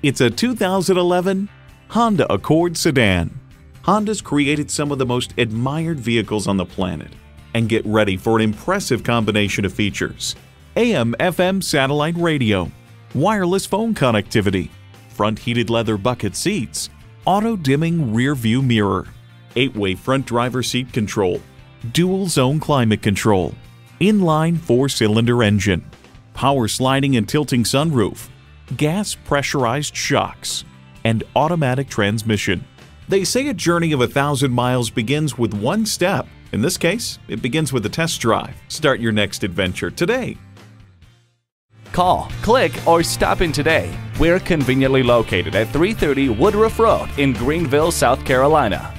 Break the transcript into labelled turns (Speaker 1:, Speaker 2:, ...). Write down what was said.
Speaker 1: It's a 2011 Honda Accord sedan. Honda's created some of the most admired vehicles on the planet. And get ready for an impressive combination of features. AM FM satellite radio, wireless phone connectivity, front heated leather bucket seats, auto dimming rear view mirror, 8-way front driver seat control, dual zone climate control, inline 4-cylinder engine, power sliding and tilting sunroof, gas pressurized shocks, and automatic transmission. They say a journey of a thousand miles begins with one step. In this case, it begins with a test drive. Start your next adventure today.
Speaker 2: Call, click, or stop in today. We're conveniently located at 330 Woodruff Road in Greenville, South Carolina.